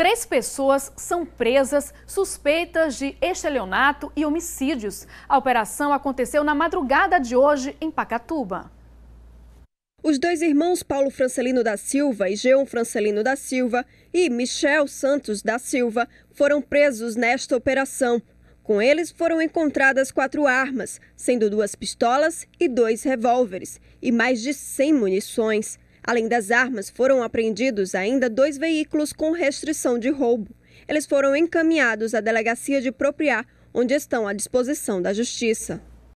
Três pessoas são presas suspeitas de estelionato e homicídios. A operação aconteceu na madrugada de hoje em Pacatuba. Os dois irmãos Paulo Francelino da Silva e Jean Francelino da Silva e Michel Santos da Silva foram presos nesta operação. Com eles foram encontradas quatro armas, sendo duas pistolas e dois revólveres, e mais de 100 munições. Além das armas, foram apreendidos ainda dois veículos com restrição de roubo. Eles foram encaminhados à delegacia de Propriá, onde estão à disposição da Justiça.